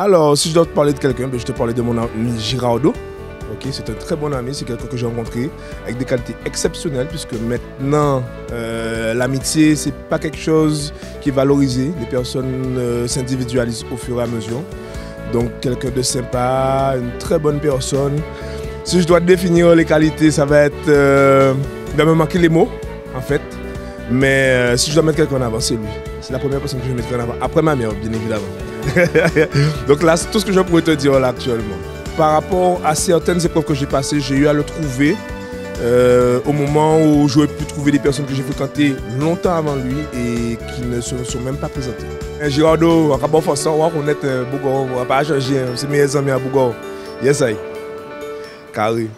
Alors, si je dois te parler de quelqu'un, ben, je te parlais de mon ami Girardo. Ok, c'est un très bon ami, c'est quelqu'un que j'ai rencontré avec des qualités exceptionnelles, puisque maintenant, euh, l'amitié, c'est pas quelque chose qui est valorisé. Les personnes euh, s'individualisent au fur et à mesure. Donc, quelqu'un de sympa, une très bonne personne. Si je dois définir les qualités, ça va être. Euh, il va me manquer les mots, en fait. Mais euh, si je dois mettre quelqu'un en avant, c'est lui. C'est la première personne que je mettre en avant. Après ma mère, bien évidemment. Donc là, c'est tout ce que je pourrais te dire là actuellement. Par rapport à certaines épreuves que j'ai passées, j'ai eu à le trouver euh, au moment où j'aurais pu trouver des personnes que j'ai fréquentées longtemps avant lui et qui ne se sont même pas présentées. Girardo, pas faire ça, on va connaître Bougon, on va pas changer, c'est mes amis à Bougon. Yes, I. Carré.